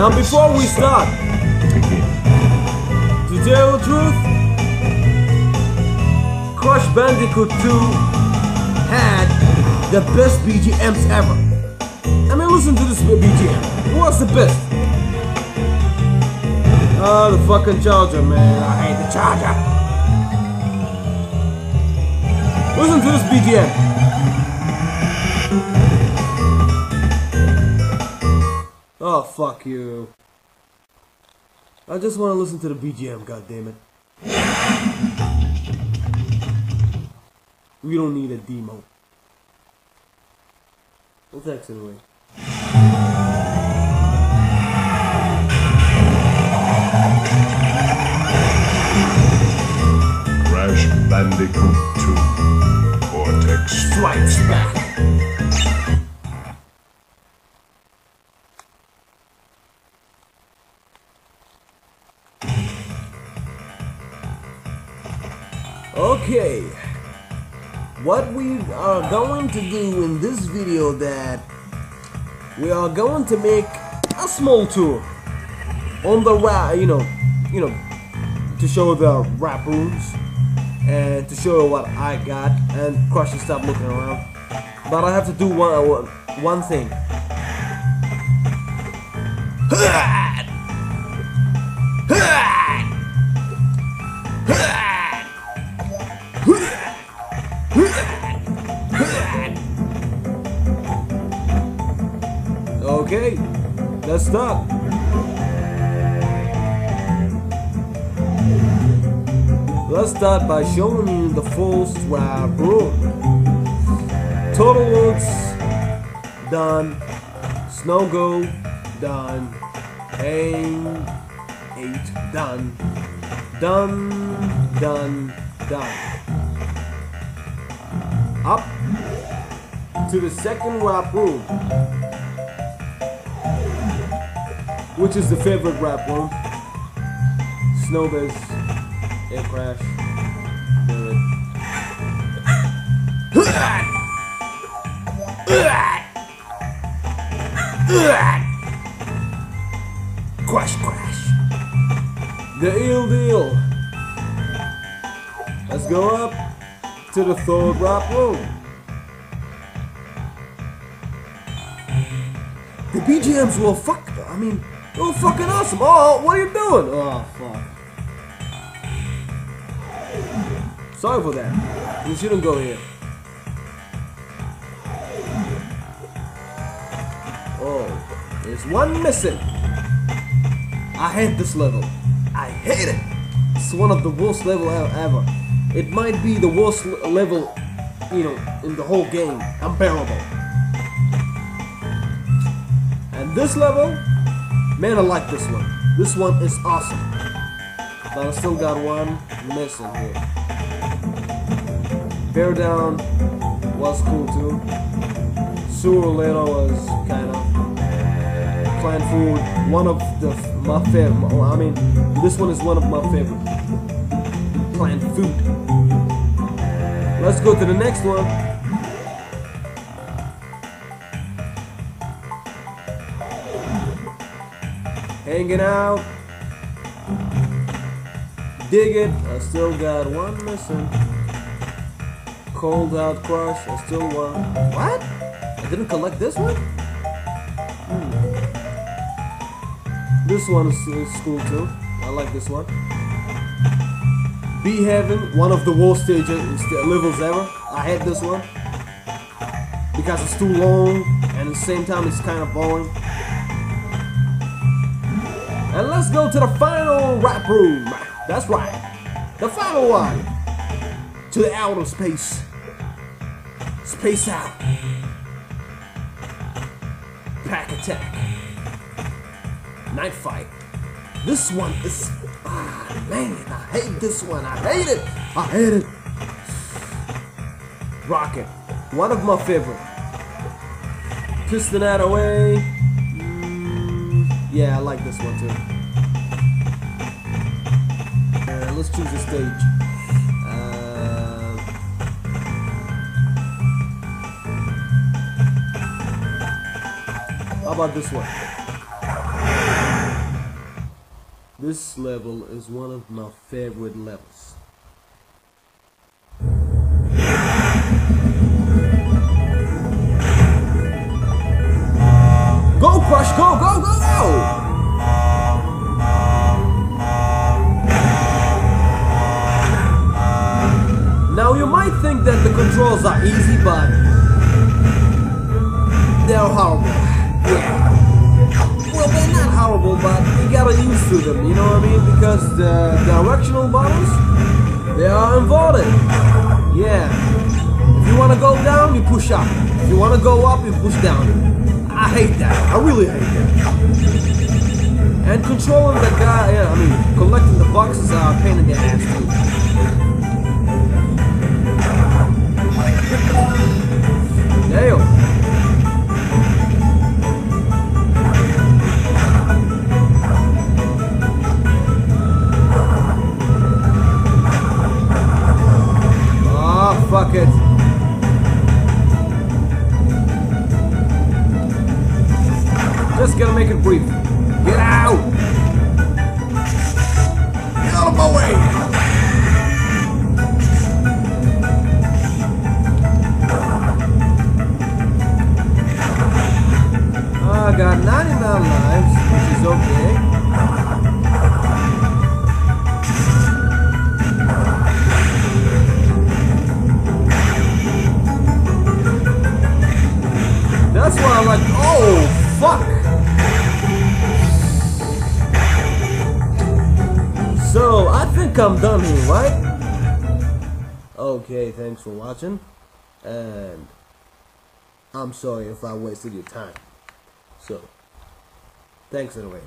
Now, before we start, to tell the truth, Crash Bandicoot 2 had the best BGMs ever. I mean, listen to this BGM. What's the best? Oh, the fucking charger, man. I hate the charger. Listen to this BGM. Oh, fuck you. I just want to listen to the BGM, goddammit. We don't need a demo. Well, thanks anyway. Crash Bandicoot 2. Cortex Strikes back. Okay. What we are going to do in this video that we are going to make a small tour on the rap, you know, you know, to show the rap and to show what I got and Crush and stop looking around. But I have to do one one, thing. Okay, start. Let's start by showing you the full strap room. Total looks done. Snow go done. Aim eight done. Done done done. Up to the second warp room. Which is the favorite warp room. Snowbiz. Air crash. Crash, crash. The Eel Deal. Let's go up to the third warp room. The BGMs will fuck. I mean, were fucking awesome. Oh, what are you doing? Oh, fuck. Sorry for that. You shouldn't go here. Oh, there's one missing. I hate this level. I hate it. It's one of the worst level ever. It might be the worst level, you know, in the whole game. Unbearable. And this level, man, I like this one. This one is awesome. But I still got one missing here. Bear Down was cool too. Sewer was kind of Plant Food, one of the my favorite. I mean, this one is one of my favorite. Plant Food. Let's go to the next one. Hanging out. Dig it. I still got one missing. Cold out crush. I still want. What? I didn't collect this one? Hmm. This one is, is cool too. I like this one. Be Heaven, one of the worst stages levels ever. I hate this one because it's too long and at the same time it's kind of boring. And let's go to the final warp room. That's right, the final one to the outer space. Space out. Pack attack. Night fight. This one is. Ah, man, I hate this one. I hate it. I hate it. Rocket. One of my favorite. Piston that away. Yeah, I like this one too. Uh, let's choose a stage. Uh, how about this one? This level is one of my favorite levels. Might think that the controls are easy, but they're horrible. Yeah. Well, they're not horrible, but you gotta used to them, you know what I mean? Because the directional buttons, they are inverted. Yeah. If you wanna go down, you push up. If you wanna go up, you push down. I hate that. I really hate that. And controlling the guy, yeah, I mean, collecting the boxes are a pain in the ass too. Fuck it. Just gotta make it brief. So, I think I'm done here, right? Okay, thanks for watching. And I'm sorry if I wasted your time. So, thanks anyway.